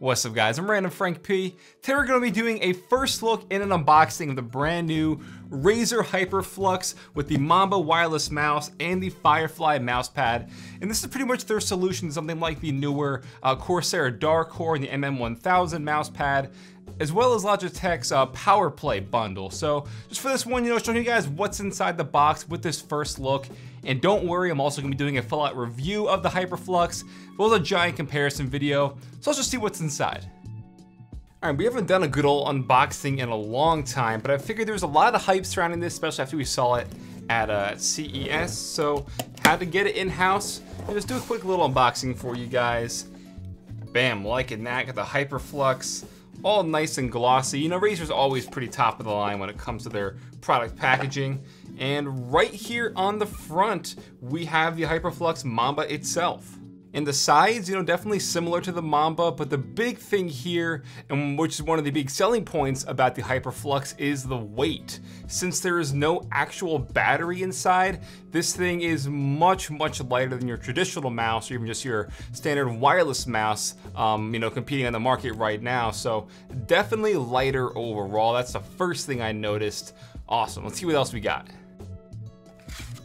What's up guys, I'm Random Frank P. Today we're going to be doing a first look in an unboxing of the brand new Razer HyperFlux with the Mamba wireless mouse and the Firefly mousepad. And this is pretty much their solution something like the newer uh, Corsair Dark Core and the MM1000 mousepad as well as Logitech's uh, PowerPlay bundle. So just for this one, you know, showing you guys what's inside the box with this first look. And don't worry, I'm also gonna be doing a full out review of the HyperFlux, as well as a giant comparison video. So let's just see what's inside. All right, we haven't done a good old unboxing in a long time, but I figured there was a lot of hype surrounding this, especially after we saw it at uh, CES. So had to get it in-house just do a quick little unboxing for you guys. Bam, liking that, got the HyperFlux all nice and glossy. You know, Razer's always pretty top of the line when it comes to their product packaging. And right here on the front, we have the HyperFlux Mamba itself. And the sides, you know, definitely similar to the Mamba, but the big thing here, and which is one of the big selling points about the HyperFlux, is the weight. Since there is no actual battery inside, this thing is much, much lighter than your traditional mouse, or even just your standard wireless mouse, um, you know, competing on the market right now. So definitely lighter overall. That's the first thing I noticed. Awesome, let's see what else we got.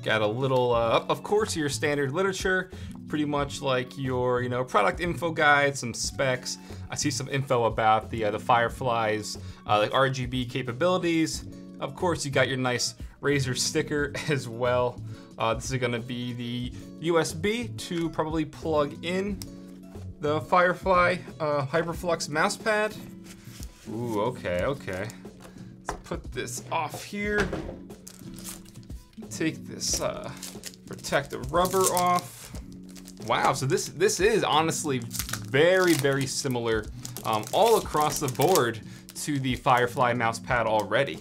Got a little, uh, of course, your standard literature, pretty much like your, you know, product info guide, some specs. I see some info about the uh, the Fireflies, uh, like RGB capabilities. Of course, you got your nice Razer sticker as well. Uh, this is gonna be the USB to probably plug in the Firefly uh, HyperFlux mousepad. Ooh, okay, okay. Let's put this off here take this uh, protective rubber off. Wow, so this, this is honestly very, very similar um, all across the board to the Firefly mouse pad already.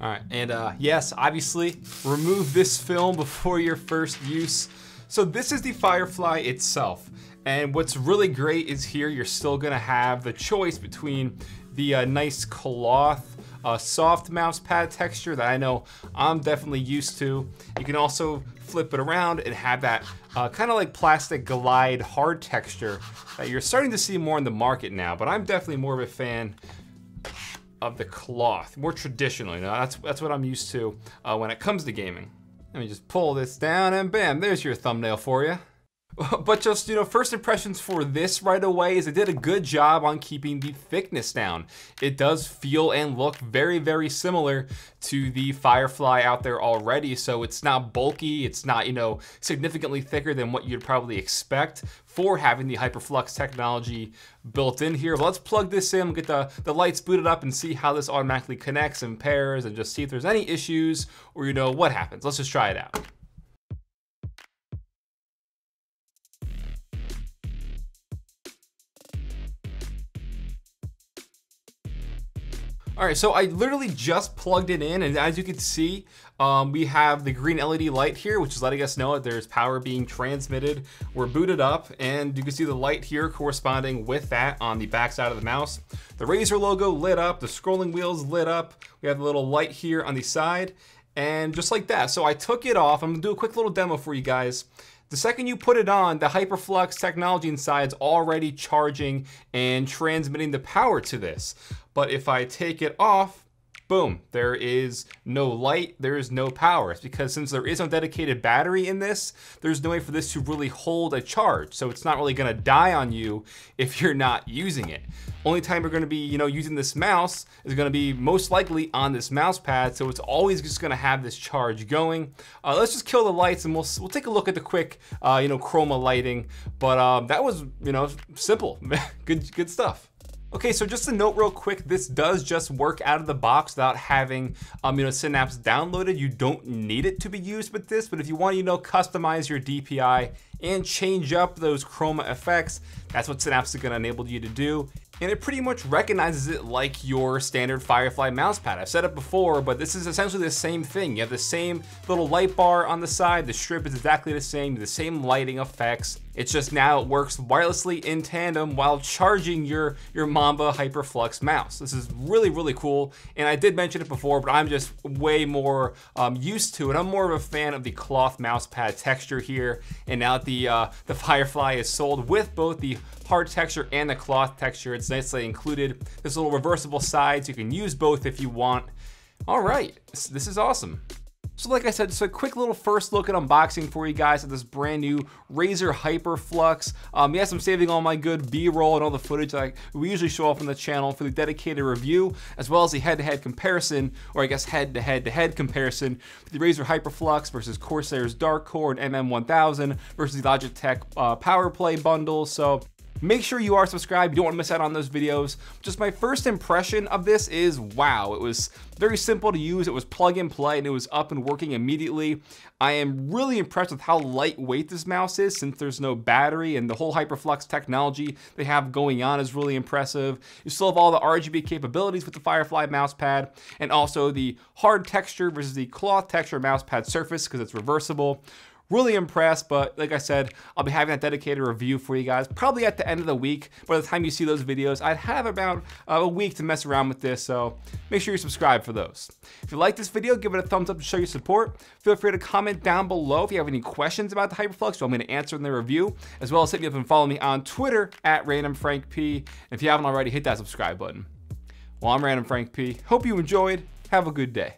All right, and uh, yes, obviously, remove this film before your first use. So this is the Firefly itself. And what's really great is here you're still gonna have the choice between the uh, nice cloth a soft mouse pad texture that I know I'm definitely used to. You can also flip it around and have that uh, kind of like plastic glide hard texture that you're starting to see more in the market now, but I'm definitely more of a fan of the cloth, more traditional, you know, that's, that's what I'm used to uh, when it comes to gaming. Let me just pull this down and bam, there's your thumbnail for you. But just, you know, first impressions for this right away is it did a good job on keeping the thickness down. It does feel and look very, very similar to the Firefly out there already. So it's not bulky, it's not, you know, significantly thicker than what you'd probably expect for having the HyperFlux technology built in here. But let's plug this in, get the, the lights booted up and see how this automatically connects and pairs and just see if there's any issues or, you know, what happens. Let's just try it out. All right, so I literally just plugged it in, and as you can see, um, we have the green LED light here, which is letting us know that there's power being transmitted. We're booted up, and you can see the light here corresponding with that on the back side of the mouse. The Razer logo lit up, the scrolling wheels lit up. We have the little light here on the side, and just like that. So I took it off. I'm gonna do a quick little demo for you guys. The second you put it on, the HyperFlux technology inside is already charging and transmitting the power to this. But if I take it off, boom, there is no light, there is no power. It's because since there is no dedicated battery in this, there's no way for this to really hold a charge. So it's not really gonna die on you if you're not using it. Only time you're gonna be, you know, using this mouse is gonna be most likely on this mouse pad. So it's always just gonna have this charge going. Uh, let's just kill the lights and we'll, we'll take a look at the quick, uh, you know, chroma lighting. But um, that was, you know, simple, good, good stuff. Okay, so just a note real quick, this does just work out of the box without having um, you know, Synapse downloaded. You don't need it to be used with this, but if you want, you know, customize your DPI and change up those chroma effects, that's what Synapse is gonna enable you to do. And it pretty much recognizes it like your standard Firefly mousepad. I've said it before, but this is essentially the same thing. You have the same little light bar on the side, the strip is exactly the same, the same lighting effects. It's just now it works wirelessly in tandem while charging your, your Mamba HyperFlux mouse. This is really, really cool. And I did mention it before, but I'm just way more um, used to it. I'm more of a fan of the cloth mousepad texture here. And now the, uh, the Firefly is sold with both the hard texture and the cloth texture, it's nicely included. This little reversible sides, you can use both if you want. All right, this is awesome. So like I said, just a quick little first look at unboxing for you guys of this brand new Razer HyperFlux. Um, yes, I'm saving all my good B-roll and all the footage that we usually show off on the channel for the dedicated review, as well as the head-to-head -head comparison, or I guess head-to-head-to-head comparison, the Razer HyperFlux versus Corsair's Dark Core and MM1000 versus the Logitech uh, PowerPlay bundle. So Make sure you are subscribed. You don't want to miss out on those videos. Just my first impression of this is wow. It was very simple to use. It was plug and play and it was up and working immediately. I am really impressed with how lightweight this mouse is since there's no battery and the whole HyperFlux technology they have going on is really impressive. You still have all the RGB capabilities with the Firefly mousepad and also the hard texture versus the cloth texture mousepad surface because it's reversible. Really impressed, but like I said, I'll be having that dedicated review for you guys probably at the end of the week. By the time you see those videos, I'd have about uh, a week to mess around with this, so make sure you subscribe for those. If you like this video, give it a thumbs up to show your support. Feel free to comment down below if you have any questions about the HyperFlux, so I'm gonna answer in the review, as well as hit me up and follow me on Twitter at RandomFrankP. And if you haven't already, hit that subscribe button. Well, I'm Random Frank P. Hope you enjoyed. Have a good day.